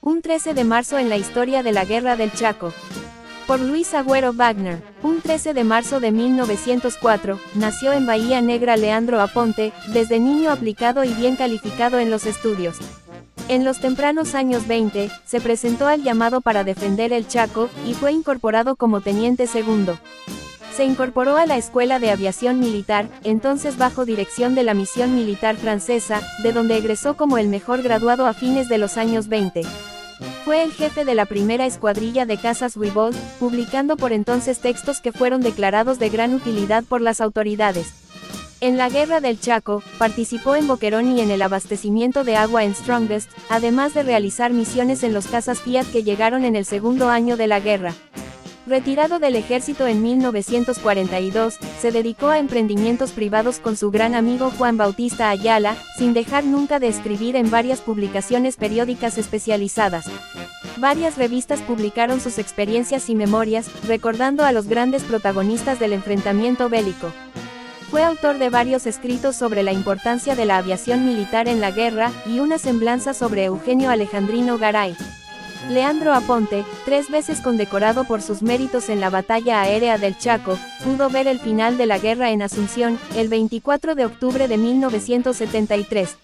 Un 13 de marzo en la historia de la Guerra del Chaco. Por Luis Agüero Wagner. Un 13 de marzo de 1904, nació en Bahía Negra Leandro Aponte, desde niño aplicado y bien calificado en los estudios. En los tempranos años 20, se presentó al llamado para defender el Chaco, y fue incorporado como teniente segundo. Se incorporó a la Escuela de Aviación Militar, entonces bajo dirección de la Misión Militar Francesa, de donde egresó como el mejor graduado a fines de los años 20. Fue el jefe de la primera escuadrilla de cazas Ribaud, publicando por entonces textos que fueron declarados de gran utilidad por las autoridades. En la Guerra del Chaco, participó en Boquerón y en el abastecimiento de agua en Strongest, además de realizar misiones en los cazas Fiat que llegaron en el segundo año de la guerra. Retirado del ejército en 1942, se dedicó a emprendimientos privados con su gran amigo Juan Bautista Ayala, sin dejar nunca de escribir en varias publicaciones periódicas especializadas. Varias revistas publicaron sus experiencias y memorias, recordando a los grandes protagonistas del enfrentamiento bélico. Fue autor de varios escritos sobre la importancia de la aviación militar en la guerra, y una semblanza sobre Eugenio Alejandrino Garay. Leandro Aponte, tres veces condecorado por sus méritos en la batalla aérea del Chaco, pudo ver el final de la guerra en Asunción, el 24 de octubre de 1973.